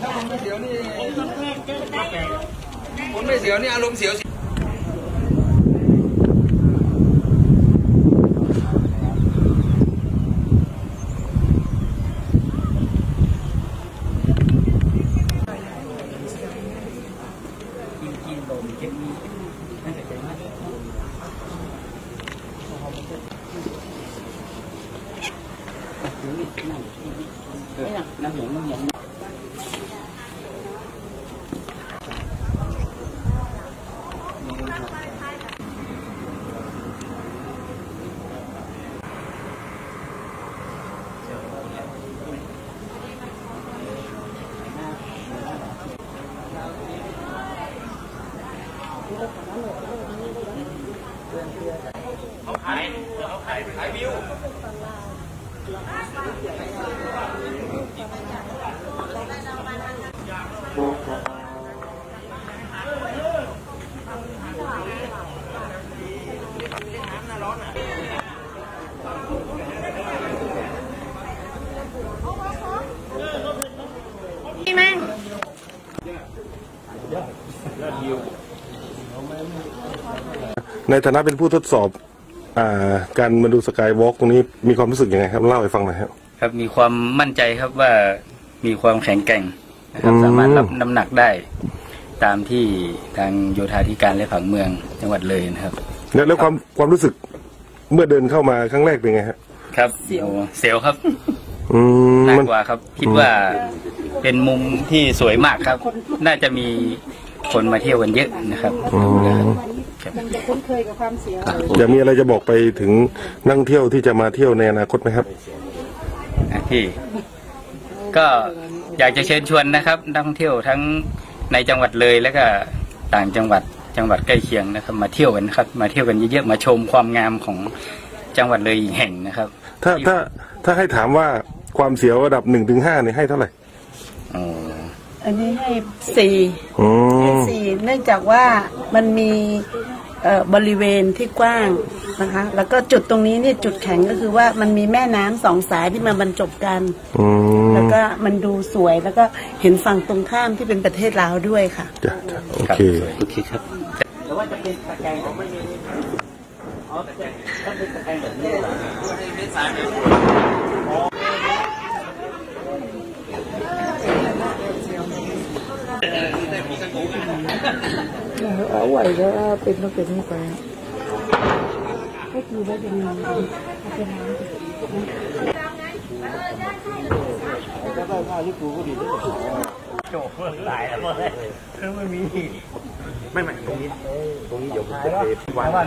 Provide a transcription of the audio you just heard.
ถ้าคนไม่เสียวนี่คนไม่เสียวนี่อารมณ์เสียว Thế nào, nó hiện nó hiện không phải không phải phải biêu พี่แม่งในฐานะเป็นผู้ทดสอบ อ่าการมาดูสกายวอล์กตรงนี้มีความรู้สึกยังไงครับเล่าให้ฟังหน่อยครับ ครับมีความมั่นใจครับว่ามีความแข็งแกร่งนะครับอืม สามารถรับน้ำหนักได้ ตามที่ทางโยธาธิการและผังเมืองจังหวัดเลยนะครับ แล้วแล้วความความรู้สึกเมื่อเดินเข้ามาครั้งแรกเป็นไงครับครับเสียวเสียวครับอืมน่ามันกว่าครับ คิดว่าเป็นมุมที่สวยมากครับ น่าจะมี คนมาเที่ยวกันเยอะนะครับอืมมันจะคุ้นเคยกับความเสียวจะมีอะไรจะบอกไปถึงนักท่องเที่ยวที่จะมาเที่ยวในอนาคตไหมครับนะที่ก็อยากจะเชิญชวนนะครับนักท่องเที่ยวทั้งในจังหวัดเลยและก็ต่างจังหวัดจังหวัดใกล้เคียงนะครับ มาเที่ยวกันครับ มาเที่ยวกันเยอะๆมาชมความงามของจังหวัดเลยอีกแห่งนะครับ ถ้าถ้าถ้าให้ถามว่าความเสียวระดับหนึ่งถึงห้าเนี่ยให้เท่าไหร่อ๋อ อันนี้ให้สี่อืมสี่เนื่องจากว่ามันมีเอ่อบริเวณที่กว้างนะคะ แล้วก็จุดตรงนี้เนี่ยจุดแข็งก็คือว่ามันมีแม่น้ำสองสายที่มาบรรจบกัน อืมแล้วก็มันดูสวยแล้วก็เห็นฝั่งตรงข้ามที่เป็นประเทศลาวด้วยค่ะ จ้ะจ้ะโอครับเค โอเคครับ เอาไหวแล้วเป็นต้องเป็นให้ไปก็คือว่าจะมีเป็นน้ำไม่ไม่ไม่ตรงนี้ ตรงนี้เดี๋ยวผมจะไปวาง